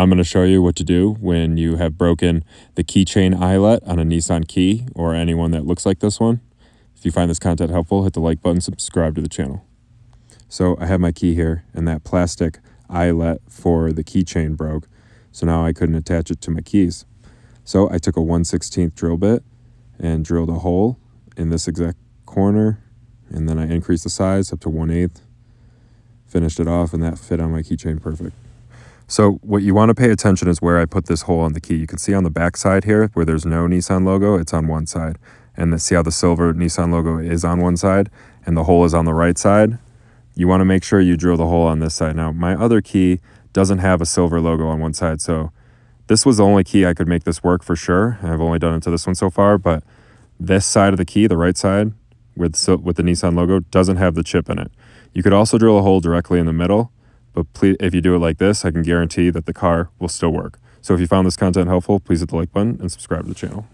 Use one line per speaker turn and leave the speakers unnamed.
I'm going to show you what to do when you have broken the keychain eyelet on a Nissan key or anyone that looks like this one. If you find this content helpful, hit the like button, subscribe to the channel. So I have my key here and that plastic eyelet for the keychain broke. So now I couldn't attach it to my keys. So I took a 1 16th drill bit and drilled a hole in this exact corner. And then I increased the size up to 1 8 finished it off and that fit on my keychain perfect. So what you want to pay attention is where I put this hole on the key. You can see on the back side here where there's no Nissan logo, it's on one side. And the, see how the silver Nissan logo is on one side and the hole is on the right side? You want to make sure you drill the hole on this side. Now, my other key doesn't have a silver logo on one side, so this was the only key I could make this work for sure. I've only done it to this one so far, but this side of the key, the right side, with, with the Nissan logo, doesn't have the chip in it. You could also drill a hole directly in the middle, but please, if you do it like this, I can guarantee that the car will still work. So if you found this content helpful, please hit the like button and subscribe to the channel.